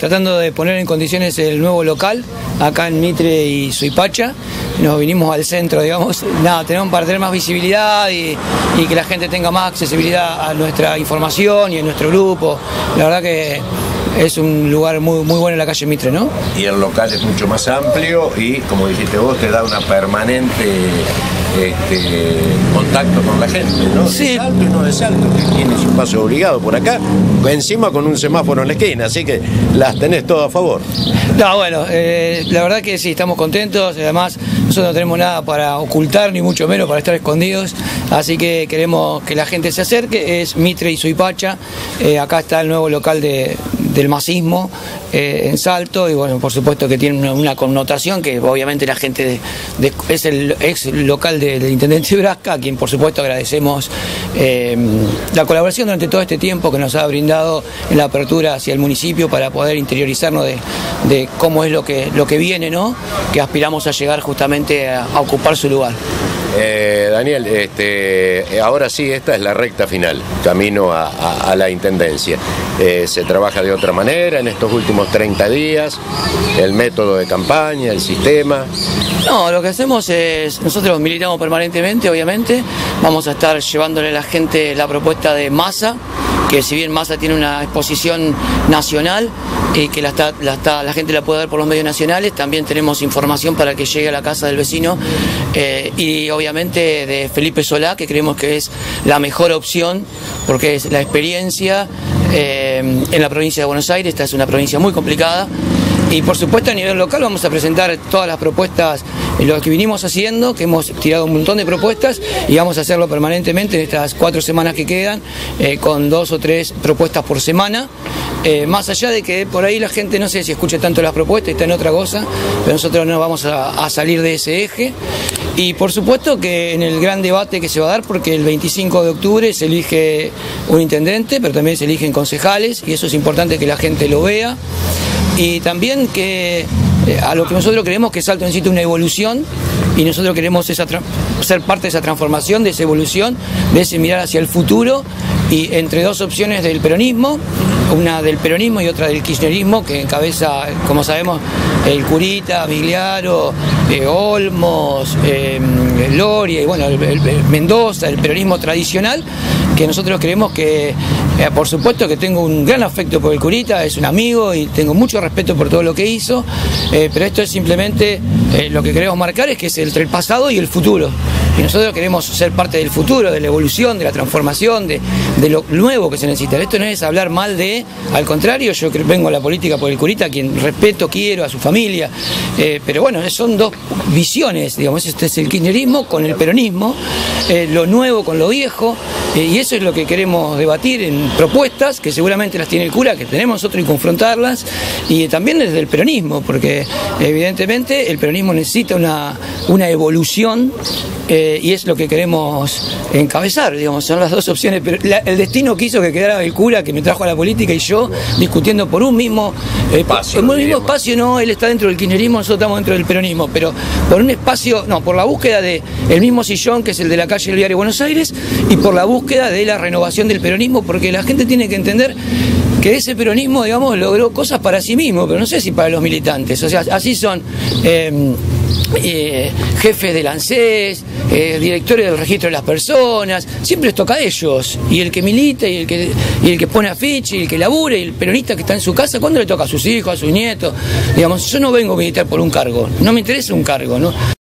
tratando de poner en condiciones el nuevo local, acá en Mitre y Suipacha. Nos vinimos al centro, digamos. Nada, tenemos para tener más visibilidad y, que la gente tenga más accesibilidad a nuestra información y a nuestro grupo. La verdad que es un lugar muy, muy bueno en la calle Mitre, ¿no? Y el local es mucho más amplio y, como dijiste vos, te da una permanente este, contacto con la gente, ¿no? Sí. De salto y no de salto, que tiene su paso obligado por acá, encima con un semáforo en la esquina, así que las tenés todo a favor. No, bueno, eh, la verdad que sí, estamos contentos. Además, nosotros no tenemos nada para ocultar, ni mucho menos para estar escondidos. Así que queremos que la gente se acerque. Es Mitre y Suipacha. Eh, acá está el nuevo local de, del masismo eh, en Salto. Y bueno, por supuesto que tiene una, connotación que obviamente la gente de- de- es el ex local de- del intendente Brasca, a quien por supuesto agradecemos eh, la colaboración durante todo este tiempo que nos ha brindado en la apertura hacia el municipio para poder interiorizarnos de, de cómo es lo que, lo que viene, ¿no? Que aspiramos a llegar justamente a ocupar su lugar. Eh, Daniel, este, ahora sí, esta es la recta final, camino a, la Intendencia. Eh, se trabaja de otra manera en estos últimos 30 días, el método de campaña, el sistema. No, lo que hacemos es, nosotros militamos permanentemente, obviamente, vamos a estar llevándole a la gente la propuesta de Massa, que si bien Massa tiene una exposición nacional y que la, está- la, está- la gente la puede ver por los medios nacionales, también tenemos información para que llegue a la casa del vecino eh, y obviamente de Felipe Solá, que creemos que es la mejor opción porque es la experiencia eh, en la provincia de Buenos Aires, esta es una provincia muy complicada. Y por supuesto a nivel local vamos a presentar todas las propuestas, eh, lo que vinimos haciendo, que hemos tirado un montón de propuestas y vamos a hacerlo permanentemente en estas cuatro semanas que quedan, eh, con dos o tres propuestas por semana. Eh, más allá de que por ahí la gente no sé si escucha tanto las propuestas, está en otra cosa, pero nosotros no vamos a salir de ese eje. Y por supuesto que en el gran debate que se va a dar, porque el 25 de octubre se elige un intendente, pero también se eligen concejales, y eso es importante que la gente lo vea y también que eh, a lo que nosotros creemos que Salto necesita una evolución y nosotros queremos esa ser parte de esa transformación, de esa evolución, de ese mirar hacia el futuro y entre dos opciones del peronismo, una del peronismo y otra del kirchnerismo que encabeza, como sabemos, el Curita, Migliaro, Olmos, eh, Loria y bueno, Mendoza, el peronismo tradicional, que nosotros creemos que, eh, por supuesto que tengo un gran afecto por el Curita, es un amigo y tengo mucho respeto por todo lo que hizo, eh, pero esto es simplemente eh, lo que queremos marcar es que es entre el pasado y el futuro. Y nosotros queremos ser parte del futuro, de la evolución, de la transformación, de, lo nuevo que se necesita. Esto no es hablar mal de, al contrario, yo vengo a la política por el Curita, a quien respeto, quiero, a su familia, pero bueno, son dos visiones, digamos, este es el kirchnerismo con el peronismo, eh, lo nuevo con lo viejo, eh, y eso es lo que queremos debatir en propuestas, que seguramente las tiene el cura, que tenemos nosotros y confrontarlas, y también desde el peronismo, porque evidentemente el peronismo necesita una, una evolución eh, y es lo que queremos encabezar, digamos, son las dos opciones, pero la- el destino quiso que quedara el cura que me trajo a la política y yo discutiendo por un mismo eh, Espacio, por un mismo espacio, no, él está dentro del kirchnerismo, nosotros estamos dentro del peronismo, pero por un espacio, no, por la búsqueda de el mismo sillón que es el de la calle del Diario Buenos Aires y por la búsqueda de la renovación del peronismo, porque la gente tiene que entender que ese peronismo, digamos, logró cosas para sí mismo, pero no sé si para los militantes. O sea, así son eh, eh, jefes del ANSES, eh, directores del registro de las personas, siempre les toca a ellos. Y el que milita, y el que, y el que pone afiche, y el que labura, y el peronista que está en su casa, ¿cuándo le toca a sus hijos, a sus nietos? Digamos, yo no vengo a militar por un cargo, no me interesa un cargo, ¿no?